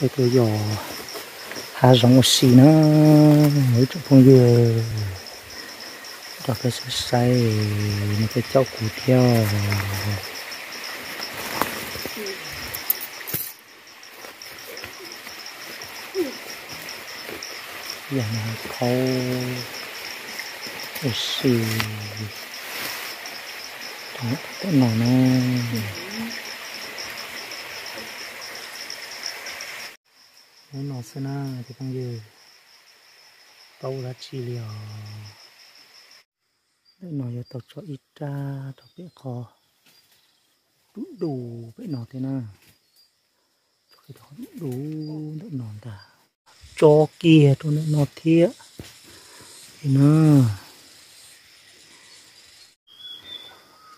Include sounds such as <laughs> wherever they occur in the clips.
cái tôi giờ hà giống một xì nó, mấy chỗ phong dừa cho cái sơ say nó cái cháu củ theo. Dạng khâu một xì. Đó, cái nào nó. Nên nó sẽ na thì phong gì tàu là chỉ liều đây nó giờ tàu cho ít ra tàu bé khó, đủ đủ với nó thế nào? Cái đó đủ đủ nó nón ta cho kia cho nó nó thiệt. Thì nó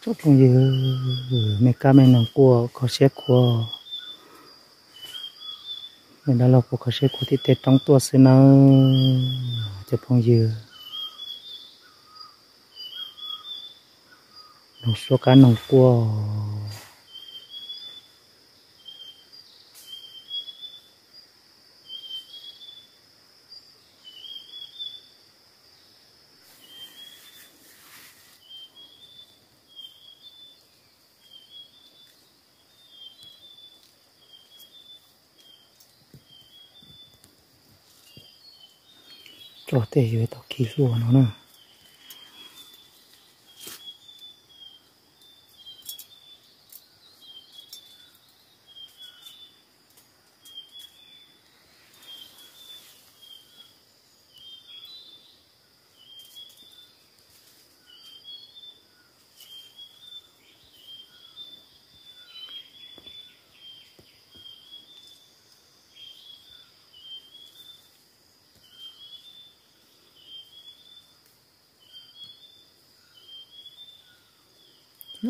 cho phong dừa mẹ ca mẹ nòng của có xe của mình đã lọc có sẽ của thịt tết trong tua sẽ nó à, cho phong dừa nó số cá nồng cua. Cho tê về tao kỳ lúa nó nè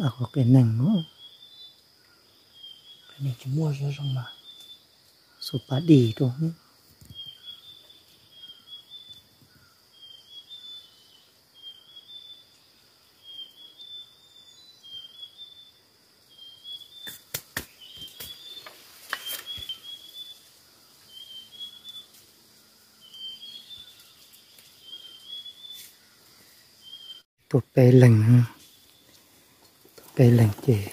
ở có cái nành nữa cái này chỉ mua cho xong mà. Số bá đi thôi. Tụt bé lành cây lành chè.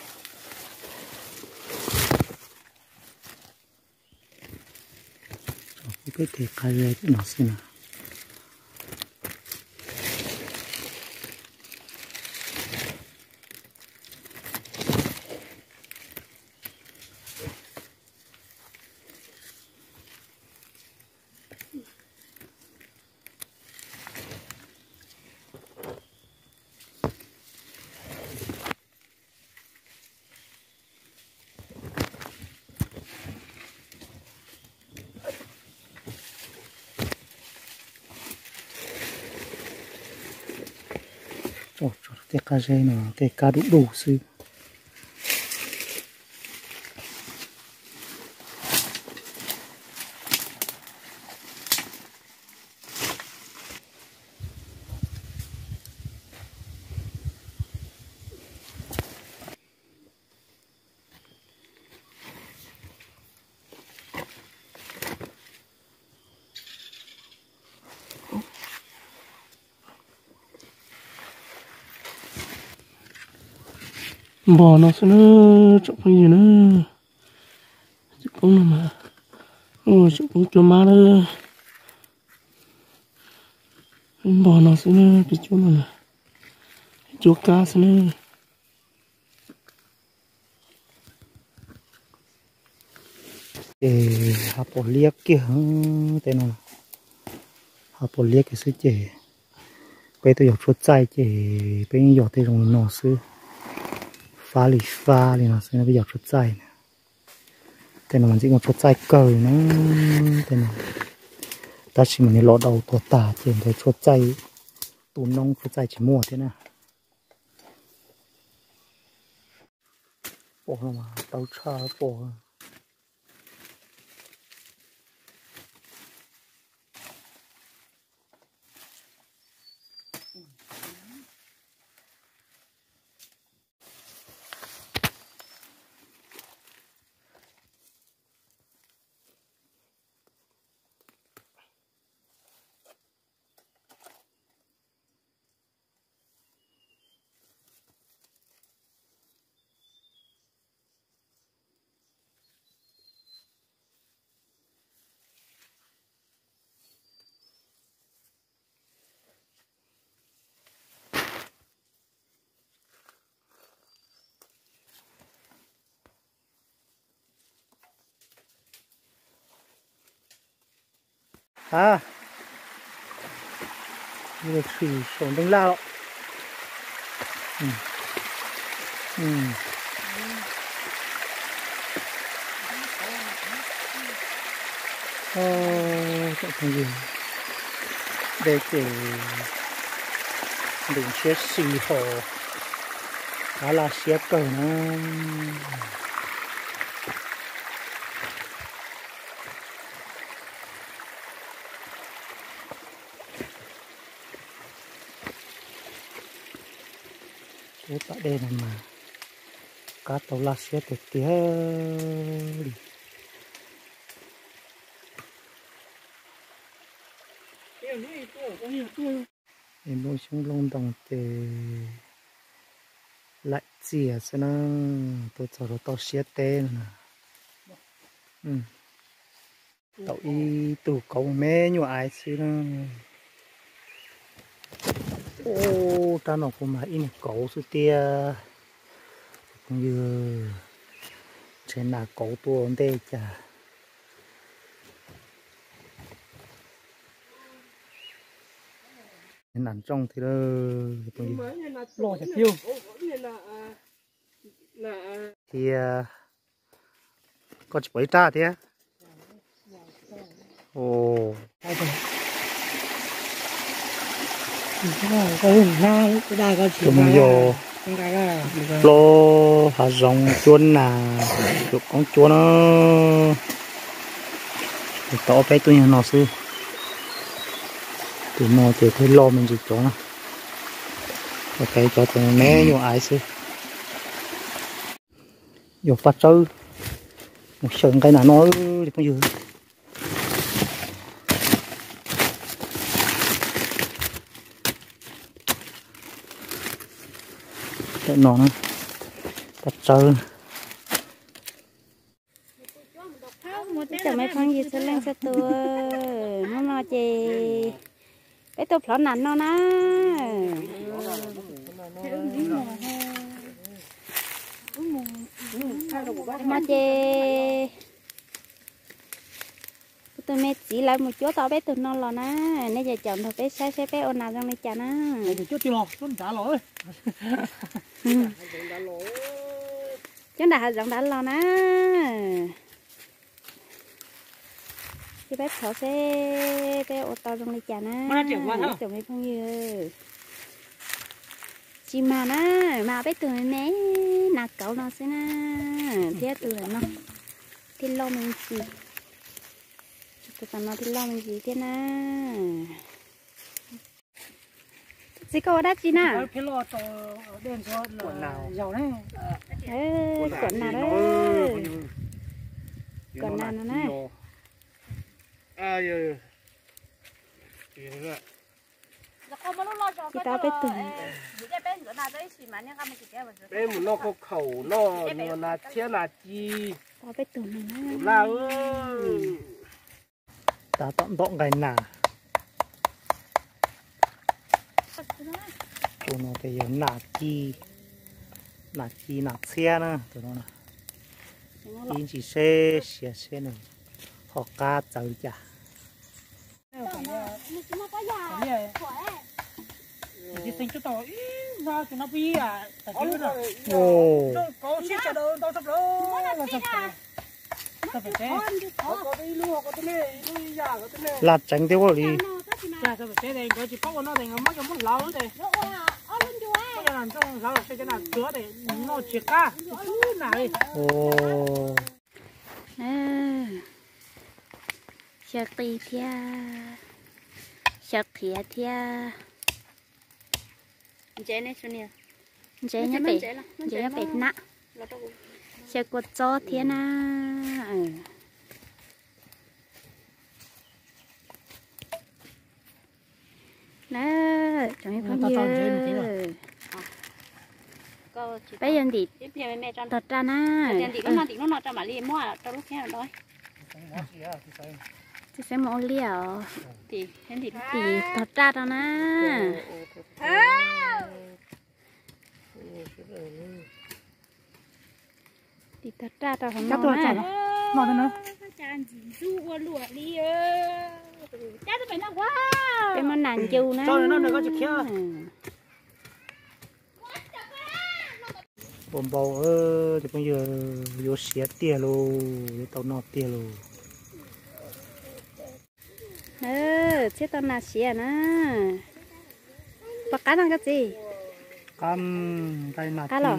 Cái thể khai ra cái nó xin nào. Ồ, cái cá dê nó cái cá đủ đủ bò nó sẽ nó chụp cái gì nữa chụp cũng là mà. Ôi chụp cũng cho má đó bò nó sẽ nó cái chỗ này chỗ cá sẽ nó để hạt bò liếc kia thế nào hấp bò liếc cái sư chè. Bây tôi dọc chuột chạy chè bây giờ thì rồi nó sư phá lì phá lì nó sư nó bây giờ chuột chạy nè. Tên nào mình chỉ còn chuột chạy cờ nó thế nào ta chỉ mình lọt đầu tổ tả trên cái chuột chạy tùm nông chuột chạy chỉ mua thế nào bỏ mà, tao cha bỏ. À. Như là thủy sổn đông lao. Ừ. Ừ. Ờ, chẳng thành gì? Để chỉ đừng chết xì hồ đó là xếp cầu nó Ủa tại đây này mà. Cá tàu là xếp được tía đi em nuôi xuống lông đồng thì lại chìa cho nó. Tôi cho nó to xếp tên nè. Ừ. Tàu y tủ cầu mẹ nhiều ai xí nó ô ta nó cũng mà in cầu số tia. Cũng như trên là cầu tua ở đây chả nằm trong thì như lo chả tiêu thì à, có chỉ bấy tra thế ồ cái na cái đa có chỉ chúng vô là lô hạt giống chuôn là chụp con chuôn nó. To bé tôi nó sư thì nó thì thấy lo mình chỉ chỗ nó. Cái cho tụi mẹ nhiều ai sư nhiều phát trâu một sợi cái nào nó thì có gì nó nó phát trâu chả mấy phong gì sẽ lên sẽ nó nó chị tôi phở nó nó tôi mẹ chỉ lại một chỗ tao bé từ nó lò ná. Nên giờ chọn thôi bé sai sai bé ôn nào trong này chả ná. Thì chút tiêu chút trả lỗi. <laughs> Chúng đã dọn đã lò ná. Thì bé thở xe bé ô tô trong này chả hả? chồng ấy không như chị mà ná mà bé từ này nè cậu nó sẽ ná. Thế từ này nó thì lo mình gì từ nó thì lo mình gì thế ná chị có đắt chị nè cái lo cho đen cho là giàu đấy. Ê quần nào đó. quần nào nè giờ thì nữa chị tao bé từ bé một nó có khẩu nó là chia là chi? Từ này nè là ơi ta tận động cái nà. Tụi nó thì giờ nà chi. Nà chi nà xe nữa tụi nó nè in chỉ xe xe xe này họ cá chở chả. Thì tính cho tao ra cho nó bi à ồ có ship cho đâu đâu sắp đâu là phải thế có đi luôn có tới này đi ra có tới này. Là tránh thế quá đi ra sắp phải thế đây có chỉ có nó thành mất cái mất lâu đấy có cái làm trong lâu cái cái nào chứa để nó chỉ ca chút này ồ à sợ tì thia sợ thia thia chế này xuân nè chế nhá bể chế nhá bể nạ sợ cột cho thia na ừ. đó chẳng biết Tao bao chọn chế một tí nhiêu rồi. có chỉ bây giờ thì tiếp theo mẹ cho thật ra na tiền thì nó nó thì nó nó cho mà liền mua cho lúc kia rồi chị sẽ mua liều thì hen thì thì thật ra đó na thì thật ra đó không Chắc tôi chọn na nó thế nữa. Ơ nó cái món nàng chu nó. Cho nó đừng có chịu kia. bồn bầu ơ thì bây giờ vô xé tiền luôn tàu nọ tiền luôn ừ chết tao nà xìa nè bắt cá thằng cái gì? Cam tay nạt Cá lò.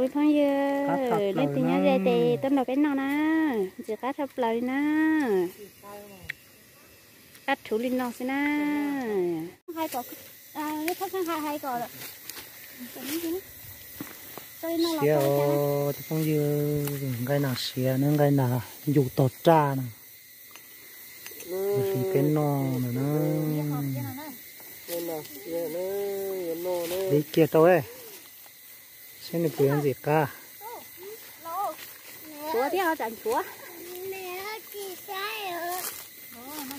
Phong Cá dưa thập lấy tiền nhau về thì tôi nói cái nào nè. Chỉ cá thập lời nè. Cá thủ linh nó xin nè. Hai cỏ. À cái thóc hai hai cỏ rồi là ô thì bây giờ cái nào xé nữa cái nào dù tọt cha nè. Cái nọ nè. Nó đi kia đâu ấy xem được chuyện gì cả chúa thì họ chẳng chúa?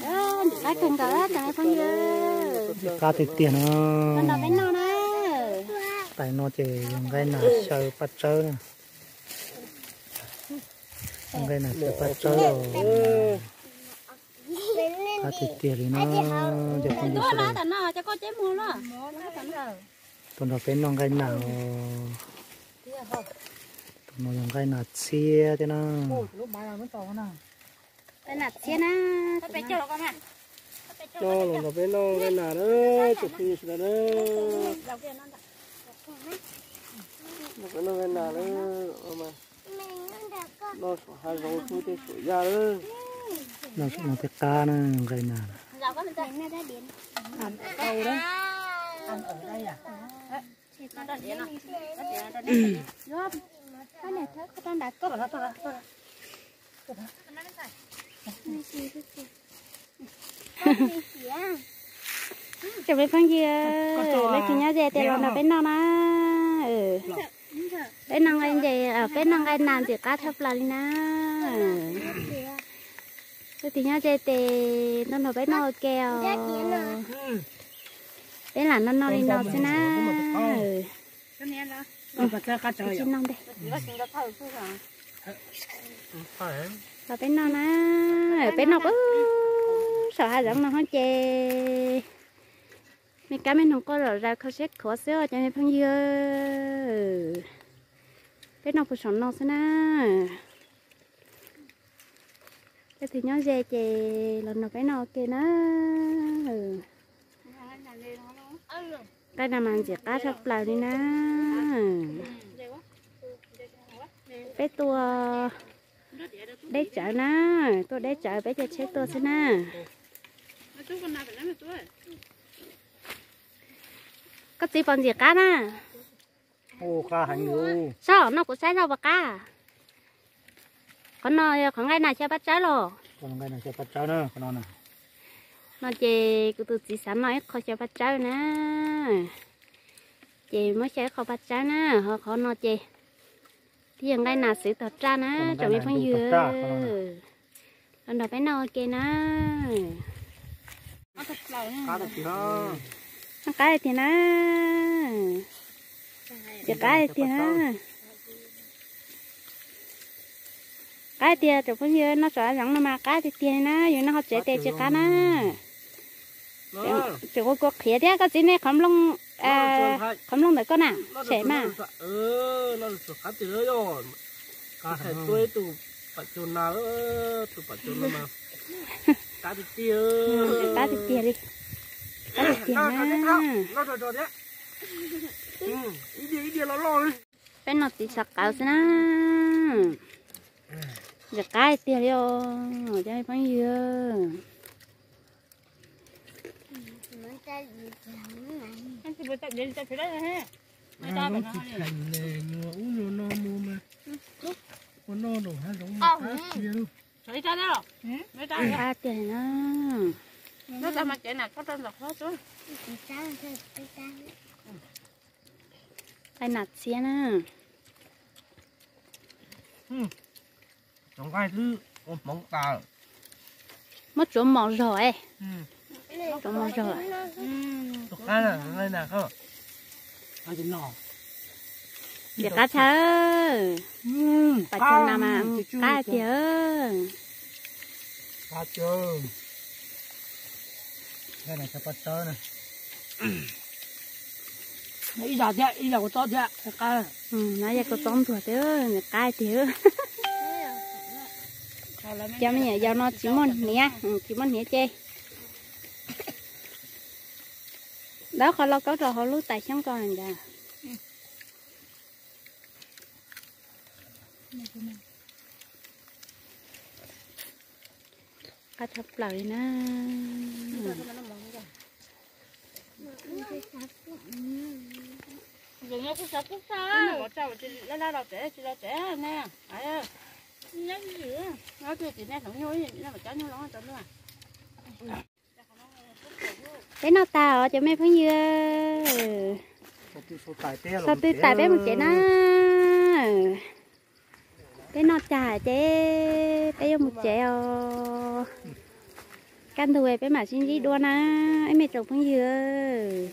Ờ cái cần cả chẳng phong dưa cá thì tiền con nó tại nó chỉ dùng cái nào sờ bắt trơ nè dùng cái nào sờ bắt trơ rồi. Cá thì tiền thì nó chỉ không được tôi sờ. là tao nó. Cái nó cái nào tụi nó dùng cái nào chia thế nó nè. Cái nạt xe nè. Phải cho con ăn cho nó bên nó cái nào đó chụp hình rồi đó nó nó cái nó cái nào đó mà. Nó hai rau chú thế sủi ra đó nó nó cái cá nó cái nào đầu có mình chơi nó đã điện đâu đấy ăn ở đây à nó đã rồi cái này cái chụp cái phong gì lấy chị nhá dè tiền là bên nào má. ừ bên năng cái dè ở bên năng cái làm gì cá thấp là na chị nhá dè nhau tiền nó là bên nào kèo bên là nó nó đi nó. xin nè ừ. Cái này đó nó phải chơi cá chơi xin nông đây. Nó nó chứ rồi nó nè. Ở bên nó cứ sợ hai giống nó hết chê. Mấy cái mình không có rồi ra khó xét khó xíu cho nên phong dưa bên nó phải sống nó xin nè. Cái thì nhớ về chê lần nào cái nó kia nó cái nào mà chỉ cá sắp lại đi nè bé tua để chợ nè tôi để chợ bé cho chết tôi xin con nào ơi có gì còn gì cá nè ô cá hành luôn sao? Nó cũng sai đâu bà cá con nó còn ngày nào chơi bắt trái rồi còn cái này sẽ bắt trâu nữa con nó nè nó chỉ cứ từ chỉ sáng nói khó chơi bắt trái nè. Chị mới chơi khó bắt trái nè. Họ khó nó chị. Thì giờ ngày nào xử tọt ra nè chuẩn cái phong dừa. lần đầu bé nó kia nè. Thật cái thì nè. Giờ cái thì nè. Cái thì trong phong dừa nó sợ rằng nó mà. Cái thì tiền nè giờ nó học chạy tiền chơi cá nè nó chỉ có khía thế cái gì này không lông à không lông được con nào sẽ mà. ừ nó cá từ đấy rồi. Cá hay tôi tụ bắt chôn nào tụ bắt chôn mà. <laughs> Cá từ tiêu cá thì tiền đi. Cá thì tiền nè nó rồi rồi đấy. Ừ đi ý đi nó lo đi. Bên nó thì sạc cáo xin nè giờ cái tiền đi ô cho phong dừa anh chỉ phải tập đến phải đấy ha người ta nó nói thành này nhiều uống nhiều no mua mà. Con no đồ hai giống mà cá kia luôn Thấy ra đó rồi. Mấy ta cá tiền nè nó. Ta mà chạy nào có tên là khó chú. cái nạt xía nè giống hai thứ con móng cà mất chỗ mỏ rồi. Ừ chỗ mỏ rồi Tục hai là ngay nào không hai chân nọ giờ cá thơ. Phải cho nào mà cá tiền cá chơi cái này cho bắt tớ này. Ý giờ thế ý giờ của tôi thế cái ừ nó giờ có tóm thua thế này cái thế cho mình nhớ giờ nó chỉ muốn nhé ừ, chỉ muốn nhé chơi đó khó lo có rồi họ lúc tại xong còn là cá thập lời nè Rồi nó cũng sắp cũng sao. Nó cho chị lá lá đào trẻ, chị đào trẻ nè. Ai Nhớ gì. Nó chưa chị nè không nhối, nó mà cháu nhối lắm cho nữa. Thế nó tao cho mấy phương như? Sao tôi tại bé một trẻ nó? Bé nó trả chế? Bé một trẻ căn thùi bé mà xin gì đua na. Ấy mày trồng phương như